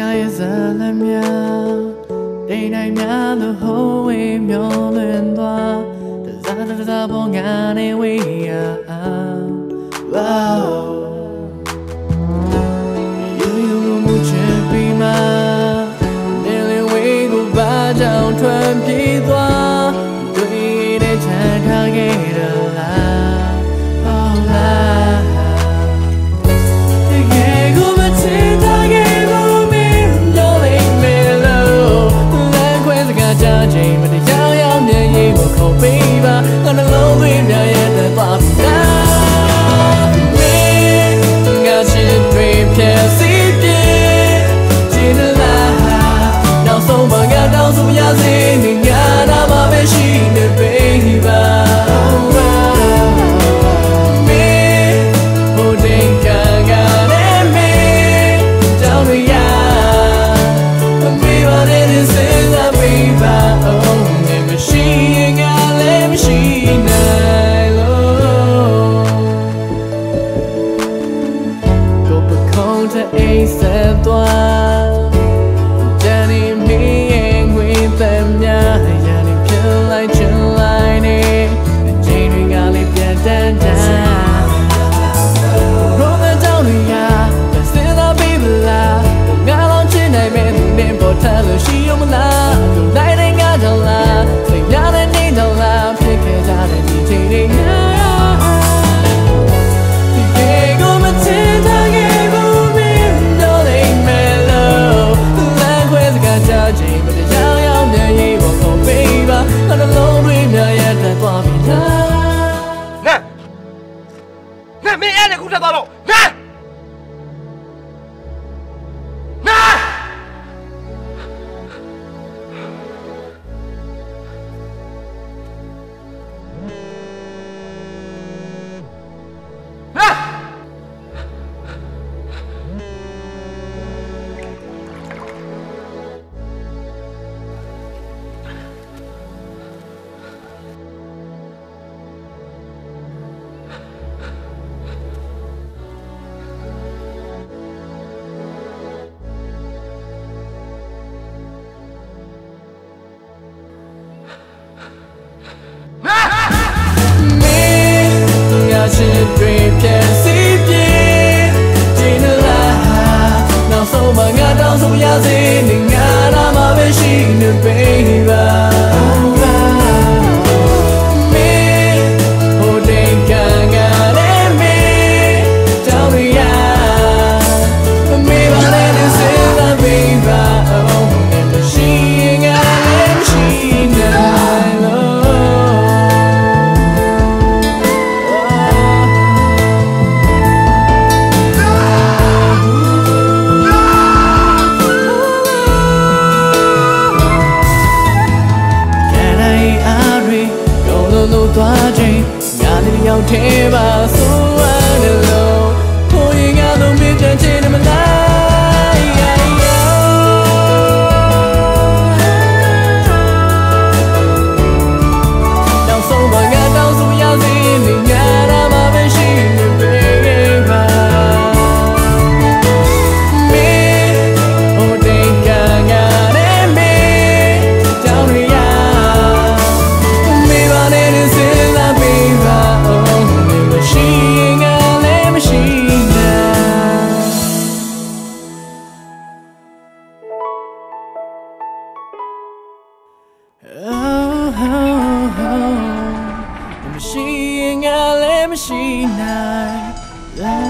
များရဲ့ဇာလမြတိမ်တိုင်းများလို့ဟိုးဝေးမျောလွင်သွားတစားတစားပေါ်ငါနေဝေးရအောင် Wow တဲ့အိမ်ဆက်သွားတန်နေမီရင်ငွေသက်များရန်နေပြလိုက်ချင်လိုက်နေအချိန်တွေကလေးပြတ်တန်းတန်းရောမတောင်းလို့ရစင်သာပြီးလားငါလုံးချင်းနိုင်မယ်သူနဲ့ပေါ်ထလို့ရှိရမလား ထက်သွားတော့နဲ မရှိရင်ငါလည်းမရှိနိုင်